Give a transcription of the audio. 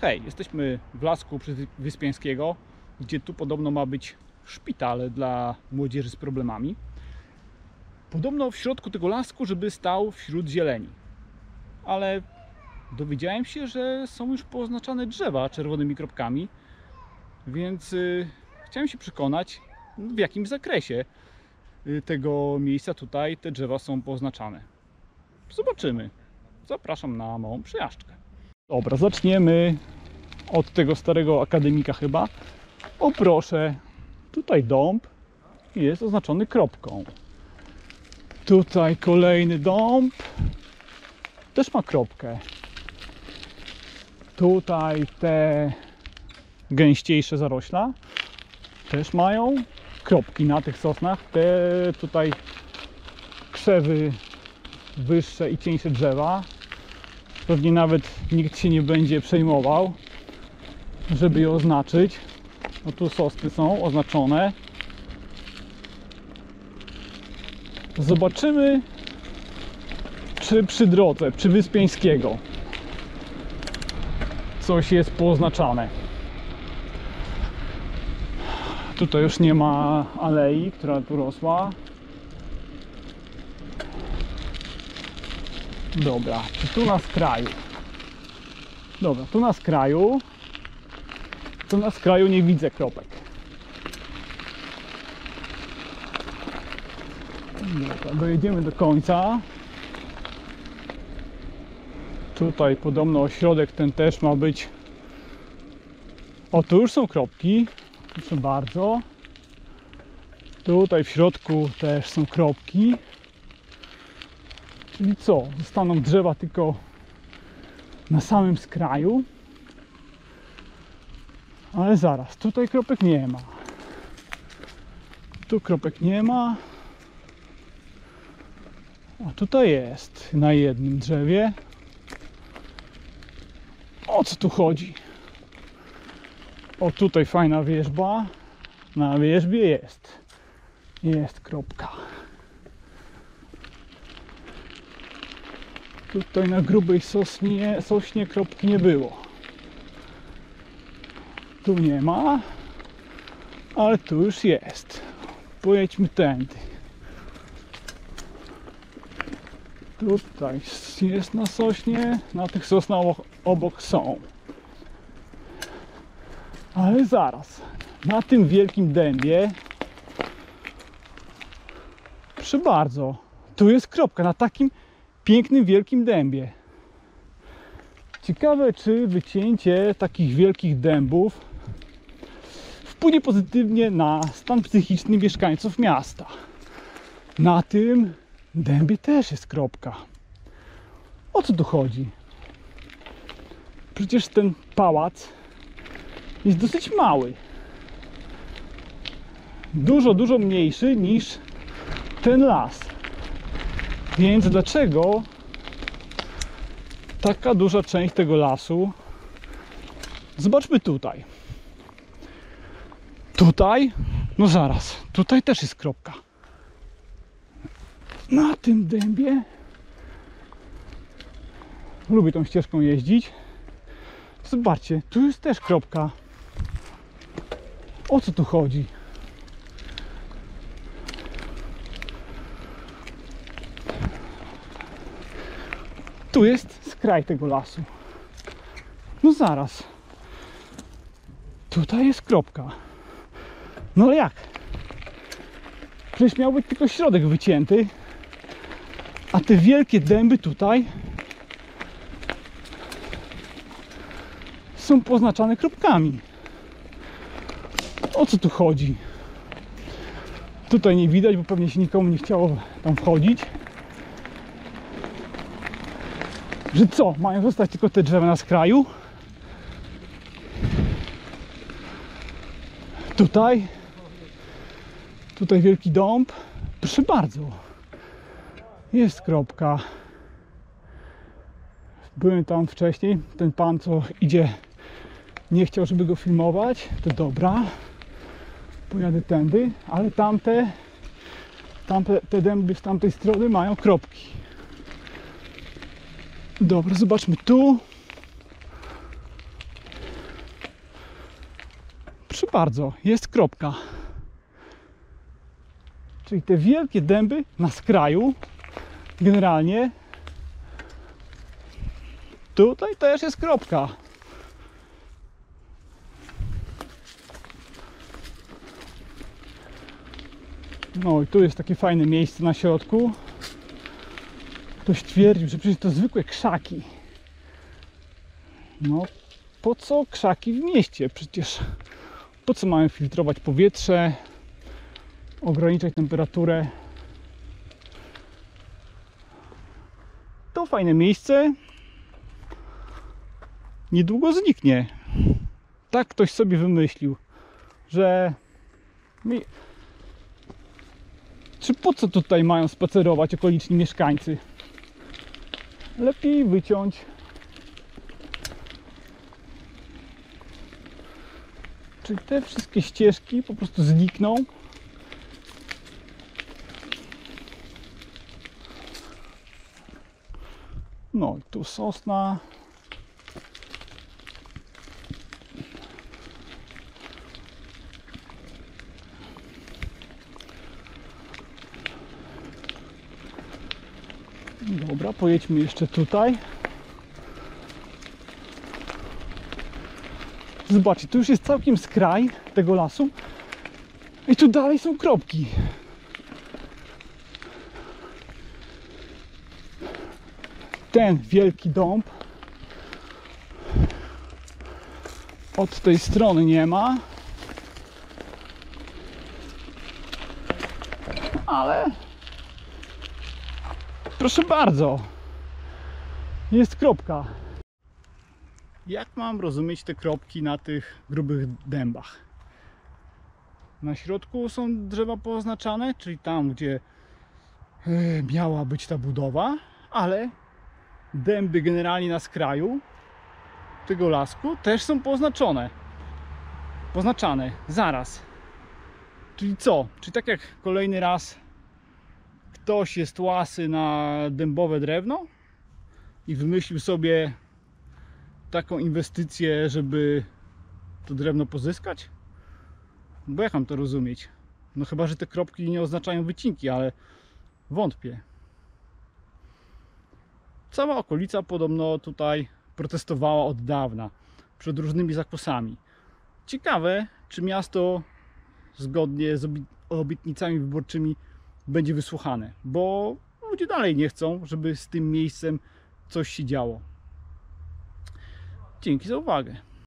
Hej, jesteśmy w Lasku przy Wyspiańskiego, gdzie tu podobno ma być szpital dla młodzieży z problemami. Podobno w środku tego lasku, żeby stał wśród zieleni. Ale dowiedziałem się, że są już poznaczane drzewa czerwonymi kropkami, więc y, chciałem się przekonać, w jakim zakresie y, tego miejsca tutaj te drzewa są poznaczane. Zobaczymy. Zapraszam na małą przejażdżkę. Dobra, zaczniemy od tego starego akademika chyba. O proszę, tutaj dąb jest oznaczony kropką. Tutaj kolejny dąb też ma kropkę. Tutaj te gęściejsze zarośla też mają kropki na tych sosnach. Te tutaj krzewy wyższe i cieńsze drzewa. Pewnie nawet nikt się nie będzie przejmował, żeby je oznaczyć. No tu sosny są oznaczone. Zobaczymy, czy przy drodze, przy Wyspiańskiego coś jest poznaczane. Tutaj już nie ma alei, która tu rosła. Dobra, tu na skraju? Dobra, tu na skraju. Tu na skraju nie widzę kropek. Dobra, dojedziemy do końca. Tutaj podobno ośrodek ten też ma być. O, tu już są kropki. Proszę bardzo. Tutaj w środku też są kropki. Czyli co? Zostaną drzewa tylko na samym skraju. Ale zaraz, tutaj kropek nie ma. Tu kropek nie ma. A tutaj jest na jednym drzewie. O co tu chodzi? O tutaj fajna wierzba. Na wierzbie jest. Jest kropka. Tutaj na grubej sosnie, sośnie kropki nie było. Tu nie ma, ale tu już jest. Pojedźmy tędy. Tutaj jest na sośnie, na tych sosnach obok są. Ale zaraz, na tym wielkim dębie, proszę bardzo, tu jest kropka, na takim pięknym, wielkim dębie. Ciekawe, czy wycięcie takich wielkich dębów wpłynie pozytywnie na stan psychiczny mieszkańców miasta. Na tym dębie też jest kropka. O co tu chodzi? Przecież ten pałac jest dosyć mały. Dużo, dużo mniejszy niż ten las. Więc dlaczego taka duża część tego lasu? Zobaczmy tutaj. Tutaj, no zaraz, tutaj też jest kropka. Na tym dębie lubię tą ścieżką jeździć. Zobaczcie, tu jest też kropka. O co tu chodzi? Tu jest skraj tego lasu. No zaraz. Tutaj jest kropka. No ale jak? Przecież miał być tylko środek wycięty. A te wielkie dęby tutaj są poznaczane kropkami. O co tu chodzi? Tutaj nie widać, bo pewnie się nikomu nie chciało tam wchodzić. Że co? Mają zostać tylko te drzewa na skraju? Tutaj Tutaj wielki dąb. Proszę bardzo. Jest kropka. Byłem tam wcześniej. Ten pan, co idzie, nie chciał, żeby go filmować. To dobra. Pojadę tędy, ale tamte, tamte te dęby z tamtej strony mają kropki. Dobra, zobaczmy tu. Proszę bardzo, jest kropka. Czyli te wielkie dęby na skraju, generalnie tutaj też jest kropka. No i tu jest takie fajne miejsce na środku. Ktoś twierdził, że przecież to zwykłe krzaki. No, po co krzaki w mieście? Przecież po co mają filtrować powietrze, ograniczać temperaturę? To fajne miejsce. Niedługo zniknie. Tak ktoś sobie wymyślił, że czy po co tutaj mają spacerować okoliczni mieszkańcy? Lepiej wyciąć. Czy te wszystkie ścieżki po prostu znikną? No i tu sosna. Dobra, pojedźmy jeszcze tutaj. Zobaczcie, tu już jest całkiem skraj tego lasu. I tu dalej są kropki. Ten wielki dąb od tej strony nie ma. Ale Proszę bardzo. Jest kropka. Jak mam rozumieć te kropki na tych grubych dębach? Na środku są drzewa poznaczane, czyli tam, gdzie e, miała być ta budowa, ale dęby generalnie na skraju tego lasku też są poznaczone. Poznaczane. Zaraz. Czyli co? Czy tak jak kolejny raz ktoś jest łasy na dębowe drewno i wymyślił sobie taką inwestycję, żeby to drewno pozyskać? Bo jak mam to rozumieć? No chyba, że te kropki nie oznaczają wycinki, ale wątpię. Cała okolica podobno tutaj protestowała od dawna przed różnymi zakłosami. Ciekawe, czy miasto zgodnie z obi- obietnicami wyborczymi będzie wysłuchane, bo ludzie dalej nie chcą, żeby z tym miejscem coś się działo. Dzięki za uwagę.